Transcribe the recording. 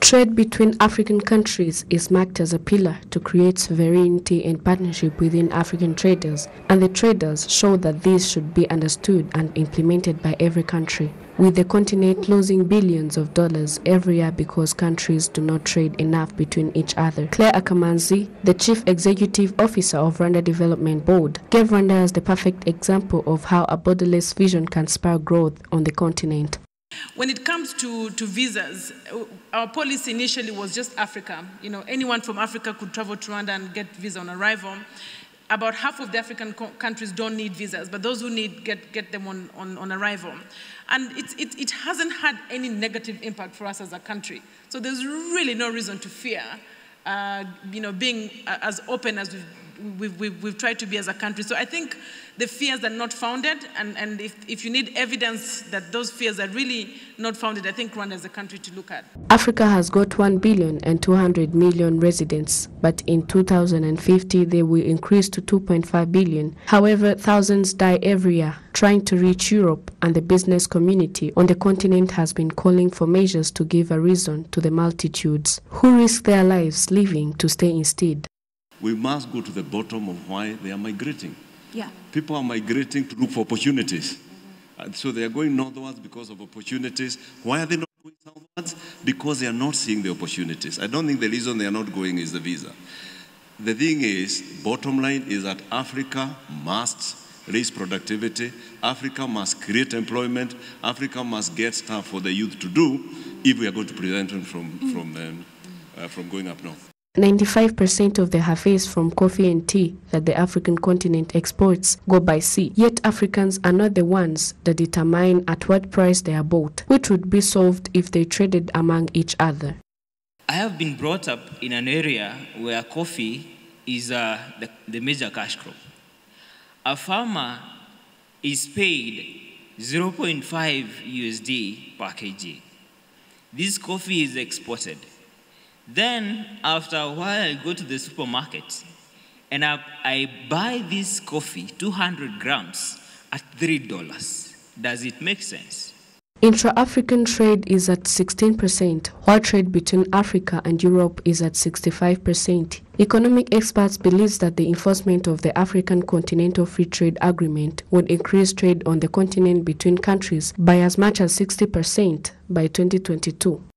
Trade between African countries is marked as a pillar to create sovereignty and partnership within African traders, and the traders show that this should be understood and implemented by every country. With the continent losing billions of dollars every year because countries do not trade enough between each other. Clare Akamanzi, the Chief Executive Officer of Rwanda Development Board, gave Rwanda as the perfect example of how a borderless vision can spur growth on the continent. When it comes to, to visas, our policy initially was just Africa. You know, anyone from Africa could travel to Rwanda and get visa on arrival. About half of the African countries don't need visas, but those who need get, get them on, on, on arrival. And it, it, it hasn't had any negative impact for us as a country. So there's really no reason to fear, uh, you know, being uh, as open as we've we've, we've, we've, tried to be as a country. So I think the fears are not founded, and, and if, if you need evidence that those fears are really not founded, I think Rwanda is a country to look at. Africa has got 1 billion and 200 million residents, but in 2050 they will increase to 2.5 billion. However, thousands die every year trying to reach Europe, and the business community on the continent has been calling for measures to give a reason to the multitudes who risk their lives living to stay instead we must go to the bottom of why they are migrating. Yeah. People are migrating to look for opportunities. And so they are going northwards because of opportunities. Why are they not going southwards? Because they are not seeing the opportunities. I don't think the reason they are not going is the visa. The thing is, bottom line is that Africa must raise productivity. Africa must create employment. Africa must get stuff for the youth to do if we are going to prevent them from, from, um, uh, from going up north. 95% of the harvests from coffee and tea that the African continent exports go by sea. Yet Africans are not the ones that determine at what price they are bought, which would be solved if they traded among each other. I have been brought up in an area where coffee is uh, the, the major cash crop. A farmer is paid 0.5 USD per kg. This coffee is exported then, after a while, I go to the supermarket and I, I buy this coffee, 200 grams, at $3. Does it make sense? Intra African trade is at 16%, while trade between Africa and Europe is at 65%. Economic experts believe that the enforcement of the African Continental Free Trade Agreement would increase trade on the continent between countries by as much as 60% by 2022.